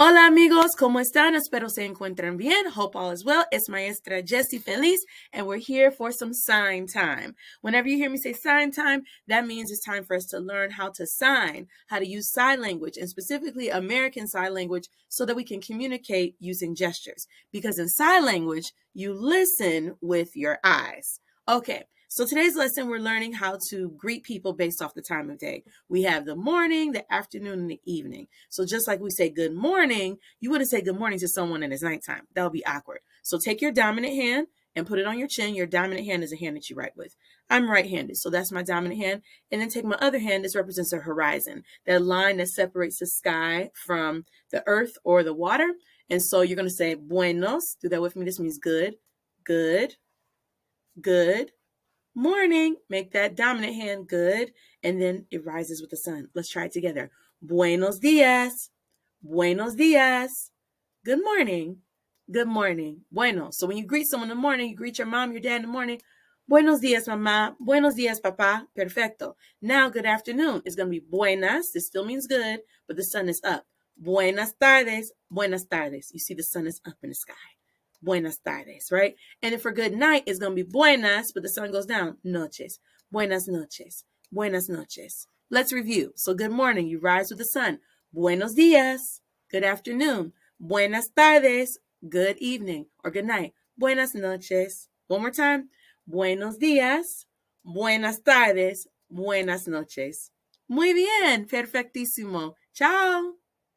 Hola amigos, ¿cómo están? Espero se encuentran bien. Hope all is well. It's Maestra Jessie Feliz, and we're here for some sign time. Whenever you hear me say sign time, that means it's time for us to learn how to sign, how to use sign language, and specifically American Sign Language, so that we can communicate using gestures. Because in sign language, you listen with your eyes. Okay, so today's lesson, we're learning how to greet people based off the time of day. We have the morning, the afternoon, and the evening. So just like we say good morning, you wouldn't say good morning to someone in it's nighttime. That would be awkward. So take your dominant hand and put it on your chin. Your dominant hand is a hand that you write with. I'm right-handed, so that's my dominant hand. And then take my other hand. This represents a horizon, that line that separates the sky from the earth or the water. And so you're going to say buenos. Do that with me. This means good, good, good, morning. Make that dominant hand good. And then it rises with the sun. Let's try it together. Buenos dias. Buenos dias. Good morning. Good morning. Bueno. So when you greet someone in the morning, you greet your mom, your dad in the morning. Buenos dias, mamá. Buenos dias, papá. Perfecto. Now, good afternoon is going to be buenas. This still means good, but the sun is up. Buenas tardes. Buenas tardes. You see the sun is up in the sky buenas tardes, right? And then for good night, it's going to be buenas, but the sun goes down, noches. Buenas noches. Buenas noches. Let's review. So good morning, you rise with the sun. Buenos dias. Good afternoon. Buenas tardes. Good evening or good night. Buenas noches. One more time. Buenos días. Buenas tardes. Buenas noches. Muy bien. Perfectísimo. Ciao.